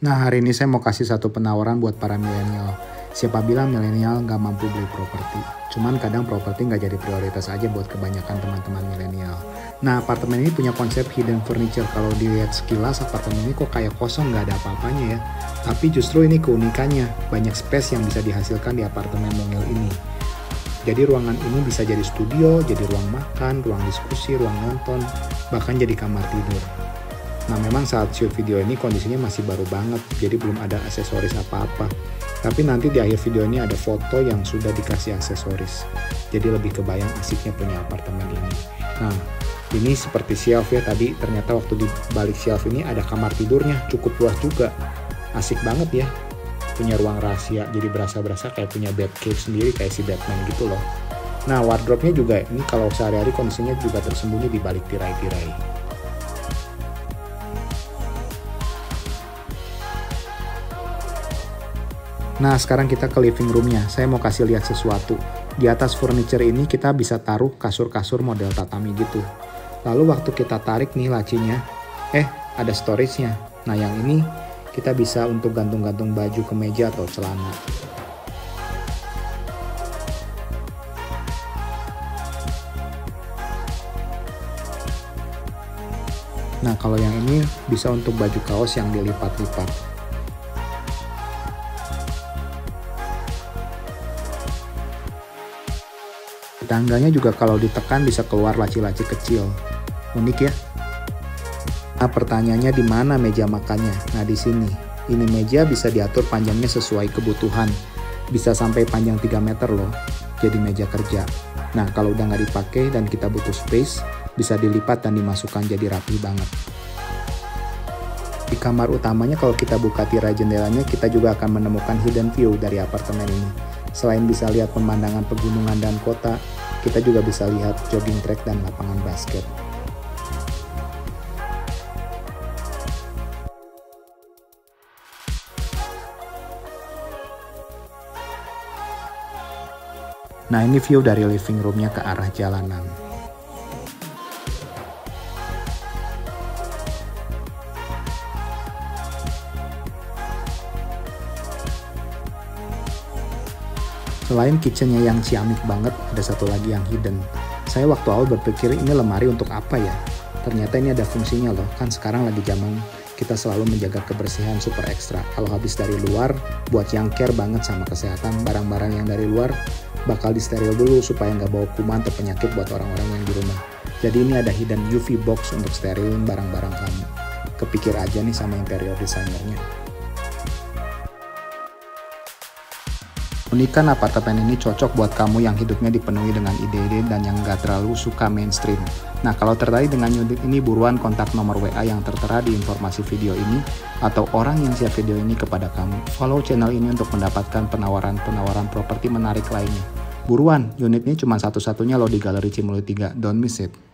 Nah hari ini saya mau kasih satu penawaran buat para milenial. Siapa bilang milenial nggak mampu beli properti? Cuman kadang properti nggak jadi prioritas aja buat kebanyakan teman-teman milenial. Nah apartemen ini punya konsep hidden furniture. Kalau dilihat sekilas apartemen ini kok kayak kosong nggak ada apa-apanya ya. Tapi justru ini keunikannya. Banyak space yang bisa dihasilkan di apartemen mungil ini. Jadi ruangan ini bisa jadi studio, jadi ruang makan, ruang diskusi, ruang nonton, bahkan jadi kamar tidur. Nah memang saat shoot video ini kondisinya masih baru banget, jadi belum ada aksesoris apa-apa. Tapi nanti di akhir video ini ada foto yang sudah dikasih aksesoris. Jadi lebih kebayang asiknya punya apartemen ini. Nah, ini seperti shelf ya tadi, ternyata waktu di balik shelf ini ada kamar tidurnya, cukup luas juga. Asik banget ya, punya ruang rahasia, jadi berasa-berasa kayak punya bed cave sendiri kayak si Batman gitu loh. Nah, wardrobe-nya juga ini kalau sehari-hari kondisinya juga tersembunyi di balik tirai-tirai. Nah, sekarang kita ke living roomnya. Saya mau kasih lihat sesuatu. Di atas furniture ini kita bisa taruh kasur-kasur model tatami gitu. Lalu waktu kita tarik nih lacinya, eh ada storage-nya. Nah, yang ini kita bisa untuk gantung-gantung baju ke meja atau celana. Nah, kalau yang ini bisa untuk baju kaos yang dilipat-lipat. Tangganya juga kalau ditekan bisa keluar laci-laci kecil. Unik ya? Nah, pertanyaannya di mana meja makannya? Nah, di sini. Ini meja bisa diatur panjangnya sesuai kebutuhan. Bisa sampai panjang 3 meter loh. Jadi meja kerja. Nah, kalau udah nggak dipakai dan kita butuh space, bisa dilipat dan dimasukkan jadi rapi banget. Di kamar utamanya kalau kita buka tirai jendelanya, kita juga akan menemukan hidden view dari apartemen ini. Selain bisa lihat pemandangan pegunungan dan kota, kita juga bisa lihat jogging track dan lapangan basket. Nah ini view dari living roomnya ke arah jalanan. Selain kitchennya yang ciamik banget, ada satu lagi yang hidden. Saya waktu awal berpikir ini lemari untuk apa ya? Ternyata ini ada fungsinya loh, kan sekarang lagi zaman kita selalu menjaga kebersihan super ekstra. Kalau habis dari luar, buat yang care banget sama kesehatan, barang-barang yang dari luar bakal disteril dulu supaya nggak bawa kuman atau penyakit buat orang-orang yang di rumah. Jadi ini ada hidden UV box untuk sterilin barang-barang kamu. Kepikir aja nih sama interior desainernya. Unikan apartemen ini cocok buat kamu yang hidupnya dipenuhi dengan ide-ide dan yang gak terlalu suka mainstream. Nah, kalau tertarik dengan unit ini, buruan kontak nomor WA yang tertera di informasi video ini atau orang yang share video ini kepada kamu. Follow channel ini untuk mendapatkan penawaran-penawaran properti menarik lainnya. Buruan, unit ini cuma satu-satunya loh di Galeri Cimulu 3, don't miss it.